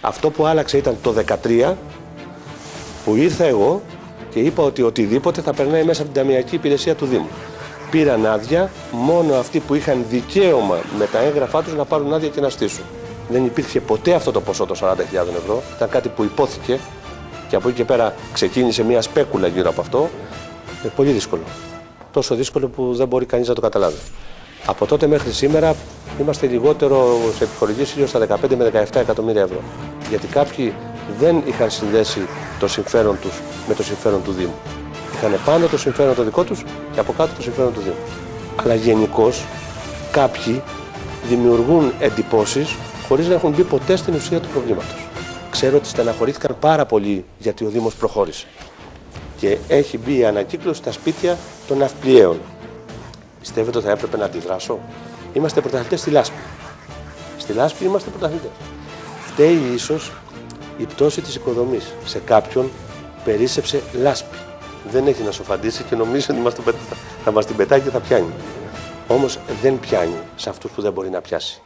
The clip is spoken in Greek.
Αυτό που άλλαξε ήταν το 13 που ήρθα εγώ και είπα ότι οτιδήποτε θα περνάει μέσα από την ταμιακή υπηρεσία του Δήμου. Πήραν άδεια μόνο αυτοί που είχαν δικαίωμα με τα έγγραφά τους να πάρουν άδεια και να στήσουν. Δεν υπήρχε ποτέ αυτό το ποσό των 40.000 ευρώ. Ήταν κάτι που υπόθηκε και από εκεί και πέρα ξεκίνησε μια σπέκουλα γύρω από αυτό. Ε, πολύ δύσκολο. Τόσο δύσκολο που δεν μπορεί κανείς να το καταλάβει. Από τότε μέχρι σήμερα είμαστε λιγότερο σε επιχορηγήσεις γύρω στα 15 με 17 εκατομμύρια ευρώ. Γιατί κάποιοι δεν είχαν συνδέσει το συμφέρον τους με το συμφέρον του Δήμου. Είχαν πάνω το συμφέρον το δικό τους και από κάτω το συμφέρον του Δήμου. Αλλά γενικώς κάποιοι δημιουργούν εντυπώσεις χωρίς να έχουν μπει ποτέ στην ουσία του προβλήματος. Ξέρω ότι στεναχωρήθηκαν πάρα πολύ γιατί ο Δήμος προχώρησε. Και έχει μπει η ανακύκλωση στα σπίτια των ναυπλιαίων. Πιστεύετε ότι θα έπρεπε να αντιδράσω; Είμαστε πρωταθλητές στη λάσπη. Στη λάσπη είμαστε πρωταθλητές. Φταίει ίσως η πτώση της οικοδομής. Σε κάποιον περίσσεψε λάσπη. Δεν έχει να σοφαντήσει και νομίζει ότι μας το, θα μας την πετάει και θα πιάνει. Όμως δεν πιάνει σε αυτούς που δεν μπορεί να πιάσει.